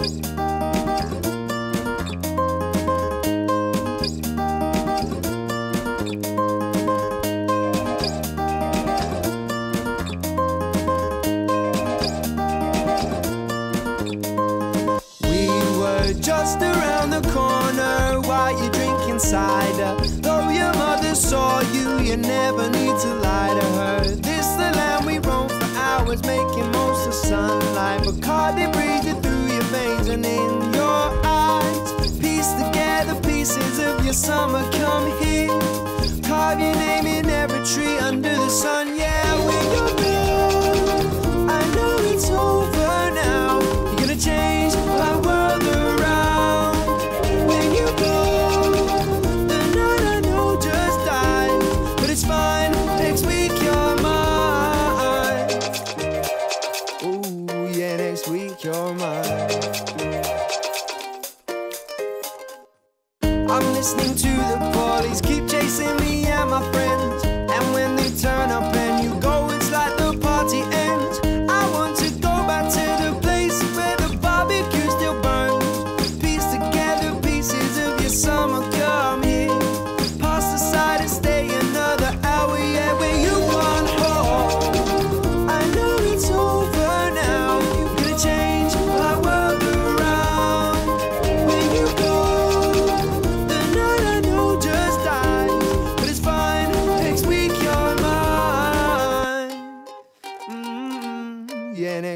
We were just around the corner while you're drinking cider. Though your mother saw you, you never need to lie to her. This the land we roam for hours, making most of sunlight. Bacardi breathing your summer. Come here, carve your name in every tree under the sun. Yeah, when you're gone, I know it's over now. You're gonna change my world around. When you go, the night I know just died, but it's fine. Next week you're mine. Ooh, yeah, next week you're mine. I'm listening to the police keep chasing me and my friends. And when they turn up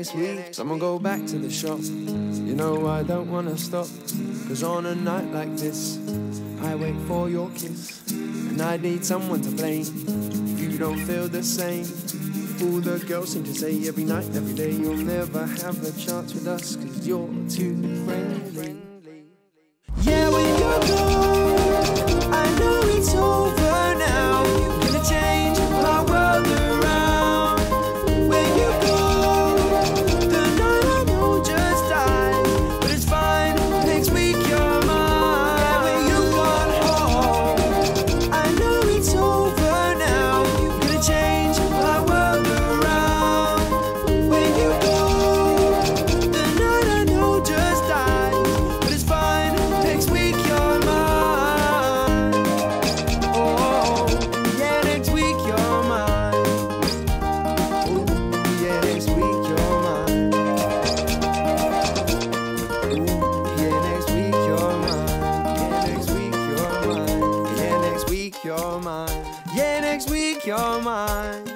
next week. Someone go back to the shop. You know I don't wanna stop. Cause on a night like this, I wait for your kiss. And I need someone to blame. If you don't feel the same. All the girls seem to say every night, every day, you'll never have the chance with us. Cause you're too friendly. your mind